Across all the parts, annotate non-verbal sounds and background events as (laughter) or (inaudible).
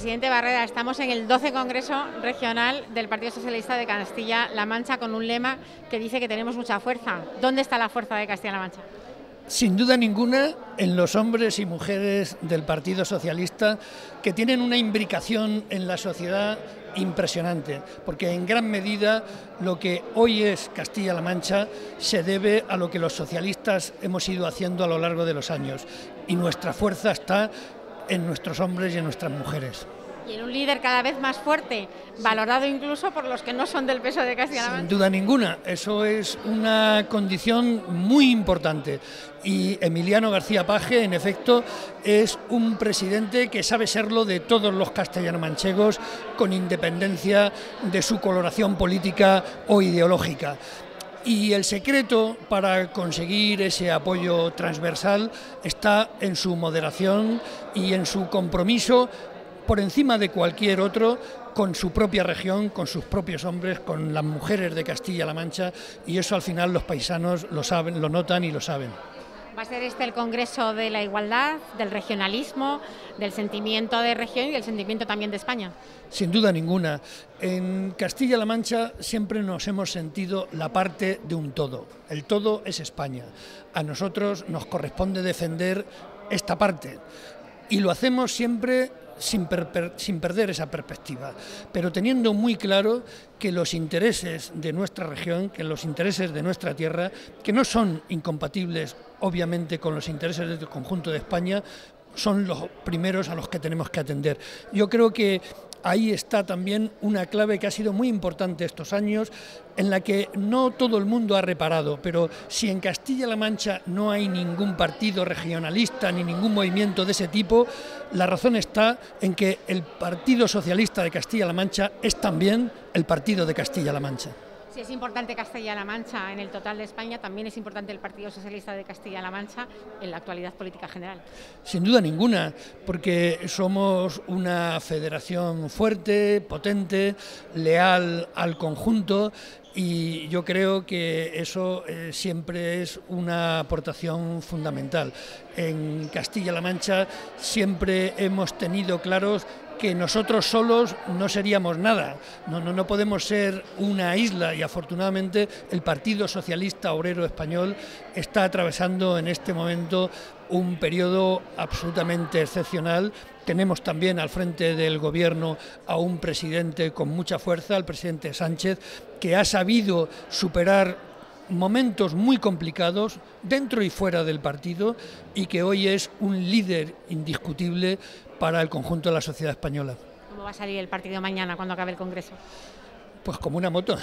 Presidente Barrera, estamos en el 12 Congreso Regional del Partido Socialista de Castilla-La Mancha con un lema que dice que tenemos mucha fuerza. ¿Dónde está la fuerza de Castilla-La Mancha? Sin duda ninguna en los hombres y mujeres del Partido Socialista que tienen una imbricación en la sociedad impresionante, porque en gran medida lo que hoy es Castilla-La Mancha se debe a lo que los socialistas hemos ido haciendo a lo largo de los años y nuestra fuerza está en nuestros hombres y en nuestras mujeres. Y en un líder cada vez más fuerte, valorado incluso por los que no son del peso de Castilla-La Mancha. Sin duda ninguna, eso es una condición muy importante. Y Emiliano García Paje, en efecto, es un presidente que sabe serlo de todos los castellano-manchegos, con independencia de su coloración política o ideológica. Y el secreto para conseguir ese apoyo transversal está en su moderación y en su compromiso por encima de cualquier otro con su propia región, con sus propios hombres, con las mujeres de Castilla-La Mancha y eso al final los paisanos lo saben, lo notan y lo saben. Va a ser este el Congreso de la Igualdad, del regionalismo, del sentimiento de región y del sentimiento también de España. Sin duda ninguna. En Castilla-La Mancha siempre nos hemos sentido la parte de un todo. El todo es España. A nosotros nos corresponde defender esta parte. Y lo hacemos siempre sin, sin, perder esa perspectiva, pero teniendo muy claro que los intereses de nuestra región, que los intereses de nuestra tierra, que no son incompatibles obviamente con los intereses del conjunto de España, son los primeros a los que tenemos que atender. Yo creo que ahí está también una clave que ha sido muy importante estos años, en la que no todo el mundo ha reparado, pero si en Castilla-La Mancha no hay ningún partido regionalista ni ningún movimiento de ese tipo, la razón está en que el Partido Socialista de Castilla-La Mancha es también el Partido de Castilla-La Mancha. Si es importante Castilla-La Mancha en el total de España, también es importante el Partido Socialista de Castilla-La Mancha en la actualidad política general. Sin duda ninguna, porque somos una federación fuerte, potente, leal al conjunto y yo creo que eso eh, siempre es una aportación fundamental. En Castilla-La Mancha siempre hemos tenido claros que nosotros solos no seríamos nada. No, no, no podemos ser una isla y afortunadamente el Partido Socialista Obrero Español está atravesando en este momento un periodo absolutamente excepcional. Tenemos también al frente del gobierno a un presidente con mucha fuerza, el presidente Sánchez, que ha sabido superar momentos muy complicados dentro y fuera del partido y que hoy es un líder indiscutible para el conjunto de la sociedad española. ¿Cómo va a salir el partido mañana cuando acabe el Congreso? Pues como una moto,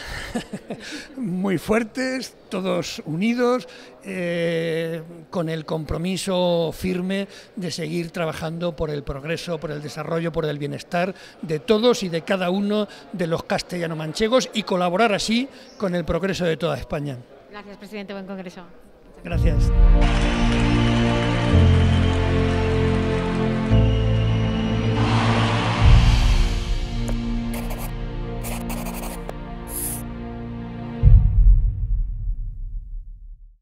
(laughs) muy fuertes, todos unidos, eh, con el compromiso firme de seguir trabajando por el progreso, por el desarrollo, por el bienestar de todos y de cada uno de los castellano-manchegos y colaborar así con el progreso de toda España. Gracias, presidente. Buen congreso. Gracias.